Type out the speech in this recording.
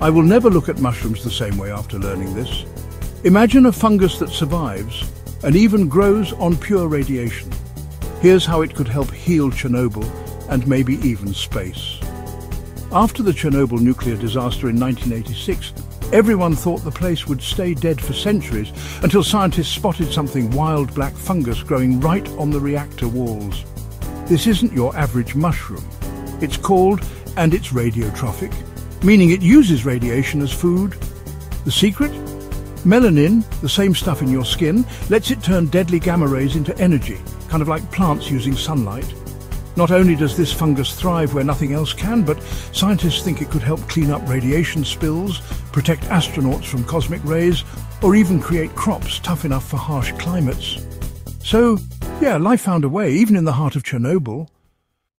I will never look at mushrooms the same way after learning this. Imagine a fungus that survives and even grows on pure radiation. Here's how it could help heal Chernobyl and maybe even space. After the Chernobyl nuclear disaster in 1986, everyone thought the place would stay dead for centuries until scientists spotted something wild black fungus growing right on the reactor walls. This isn't your average mushroom. It's called, and it's radiotrophic, meaning it uses radiation as food. The secret? Melanin, the same stuff in your skin, lets it turn deadly gamma rays into energy, kind of like plants using sunlight. Not only does this fungus thrive where nothing else can, but scientists think it could help clean up radiation spills, protect astronauts from cosmic rays, or even create crops tough enough for harsh climates. So, yeah, life found a way, even in the heart of Chernobyl.